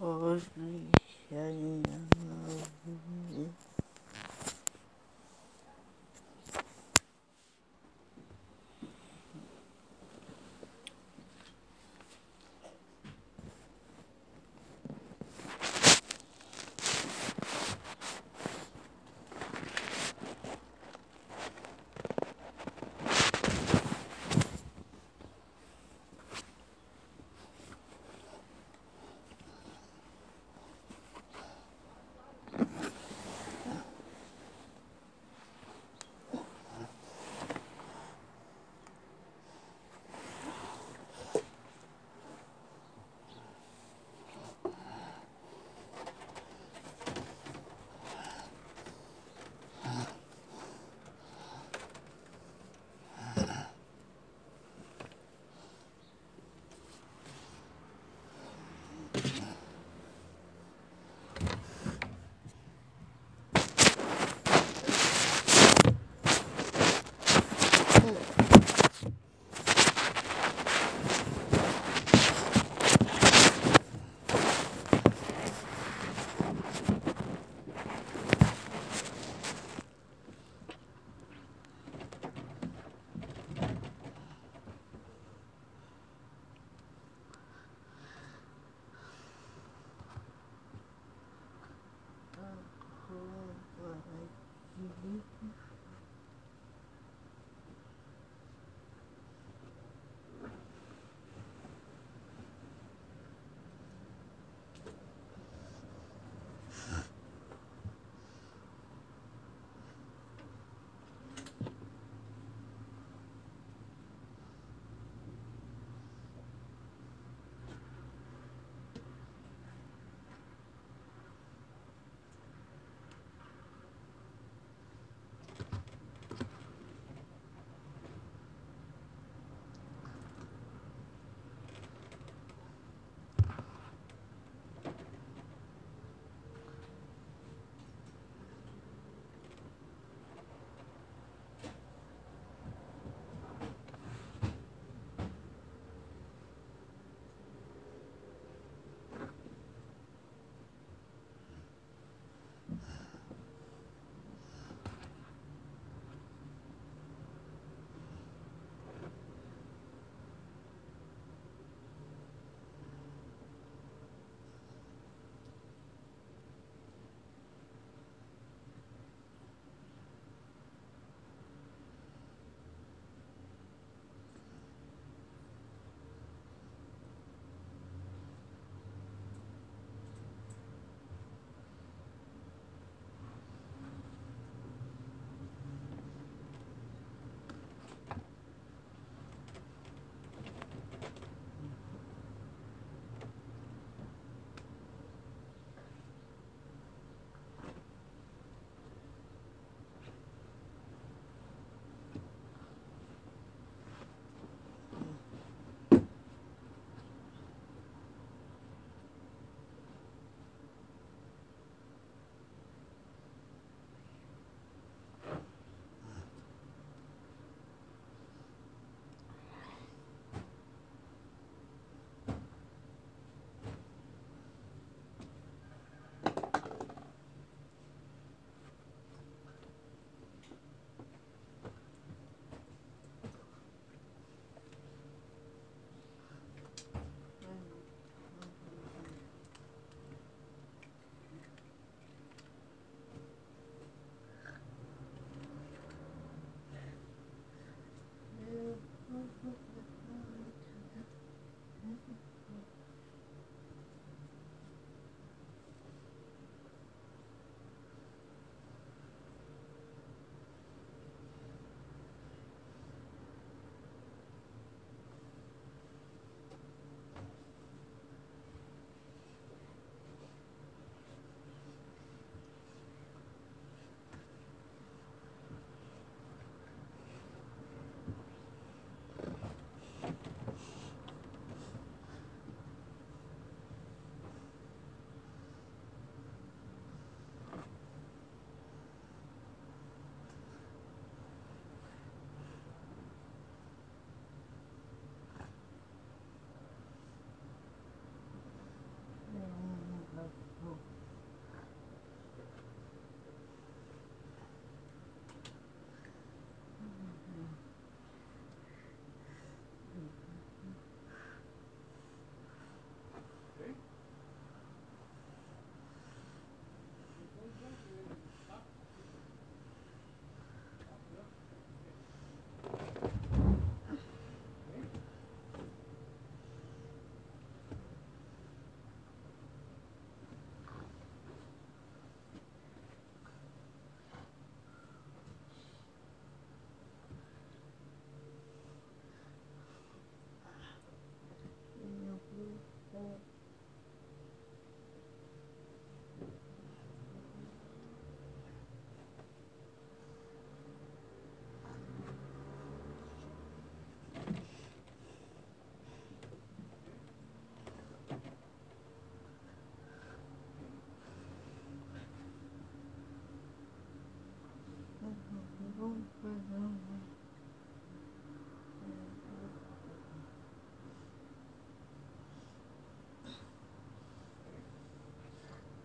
можно ну я не могу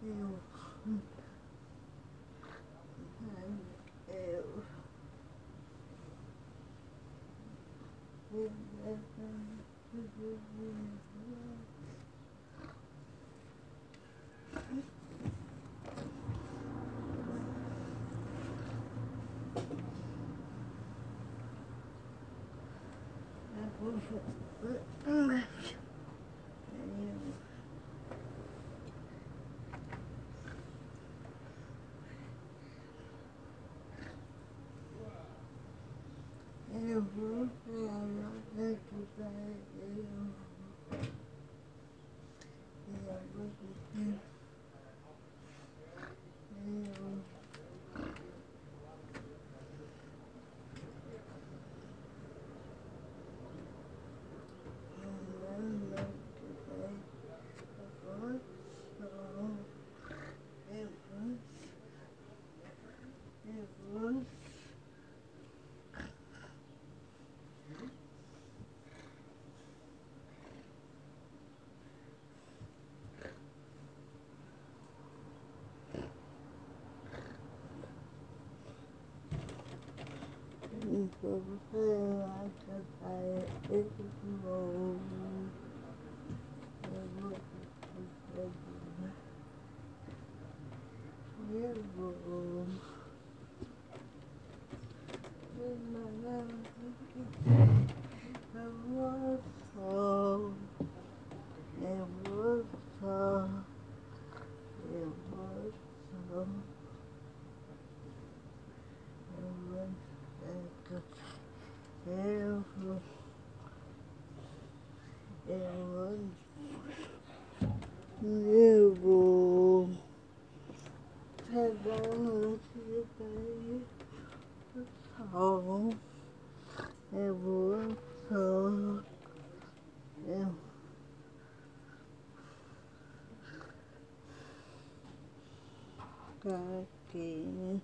Eu. Eu. Eu mm, mm. people feel like the fire is rolling. You're rolling. Eu vou. Vou. Pegar uma cidade. Sol. Eu vou. Sol. Eu. Aqui.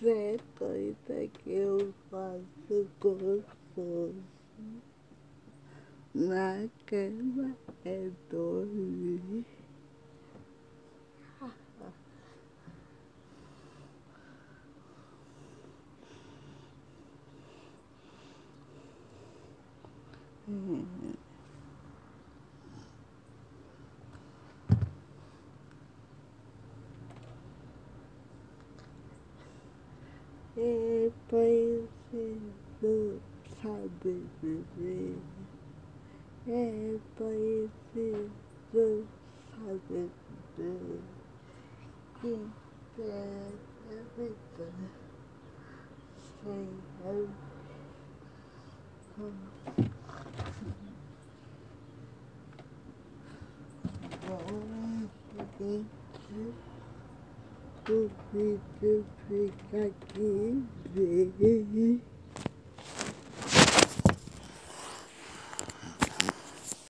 Vê coisa que eu faço gostoso. Na cama é dormir. and places good time with and places good time with me. Keep saying everything. Say everything. Thank you. Thank you.